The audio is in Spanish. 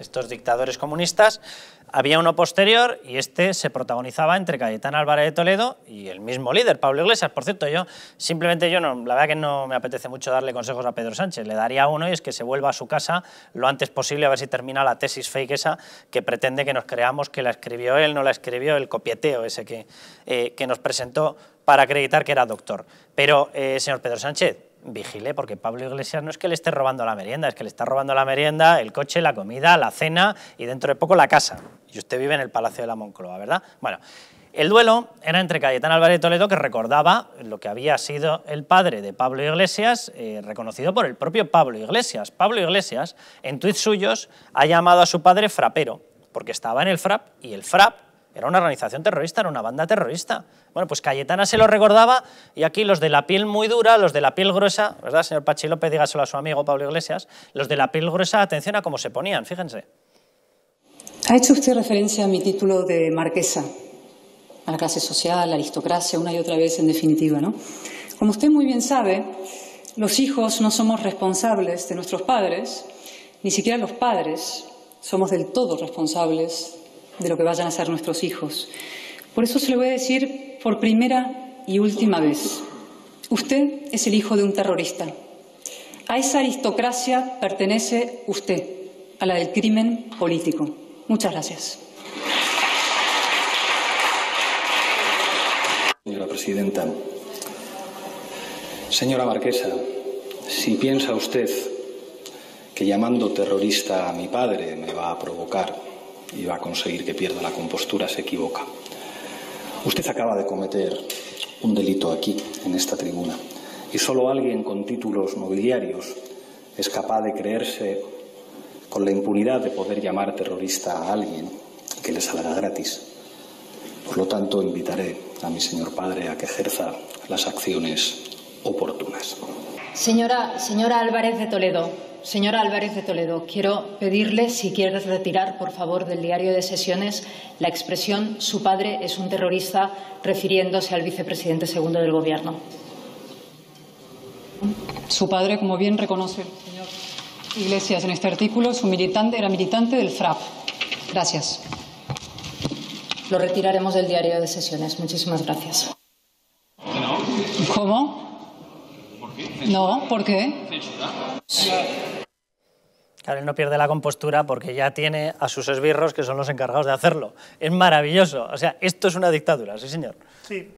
estos dictadores comunistas, había uno posterior y este se protagonizaba entre Cayetán Álvarez de Toledo y el mismo líder, Pablo Iglesias. Por cierto, yo simplemente yo no, la verdad que no me apetece mucho darle consejos a Pedro Sánchez, le daría uno y es que se vuelva a su casa lo antes posible a ver si termina la tesis fake esa que pretende que nos creamos que la escribió él, no la escribió, el copieteo ese que, eh, que nos presentó para acreditar que era doctor. Pero, eh, señor Pedro Sánchez, vigile, porque Pablo Iglesias no es que le esté robando la merienda, es que le está robando la merienda, el coche, la comida, la cena y dentro de poco la casa. Y usted vive en el Palacio de la Moncloa, ¿verdad? Bueno, el duelo era entre Cayetán Álvarez de Toledo, que recordaba lo que había sido el padre de Pablo Iglesias, eh, reconocido por el propio Pablo Iglesias. Pablo Iglesias, en tuits suyos, ha llamado a su padre frapero, porque estaba en el FRAP, y el FRAP era una organización terrorista, era una banda terrorista. Bueno, pues Cayetana se lo recordaba y aquí los de la piel muy dura, los de la piel gruesa, ¿verdad, señor Pachi López? Dígaselo a su amigo Pablo Iglesias. Los de la piel gruesa, atención a cómo se ponían, fíjense. Ha hecho usted referencia a mi título de marquesa, a la clase social, a la aristocracia, una y otra vez en definitiva, ¿no? Como usted muy bien sabe, los hijos no somos responsables de nuestros padres, ni siquiera los padres somos del todo responsables de lo que vayan a ser nuestros hijos. Por eso se lo voy a decir por primera y última vez. Usted es el hijo de un terrorista. A esa aristocracia pertenece usted, a la del crimen político. Muchas gracias. Señora presidenta, señora marquesa, si piensa usted que llamando terrorista a mi padre me va a provocar y va a conseguir que pierda la compostura, se equivoca. Usted acaba de cometer un delito aquí, en esta tribuna, y solo alguien con títulos nobiliarios es capaz de creerse con la impunidad de poder llamar terrorista a alguien que le salga gratis. Por lo tanto, invitaré a mi señor padre a que ejerza las acciones oportunas. Señora, señora Álvarez de Toledo, Señora Álvarez de Toledo, quiero pedirle si quiere retirar, por favor, del diario de sesiones la expresión su padre es un terrorista refiriéndose al vicepresidente segundo del Gobierno. Su padre, como bien reconoce el señor Iglesias en este artículo, su militante era militante del FRAP. Gracias. Lo retiraremos del diario de sesiones. Muchísimas gracias. ¿Cómo? No, ¿por qué? Claro, él no pierde la compostura porque ya tiene a sus esbirros que son los encargados de hacerlo. Es maravilloso. O sea, esto es una dictadura, sí, señor. Sí,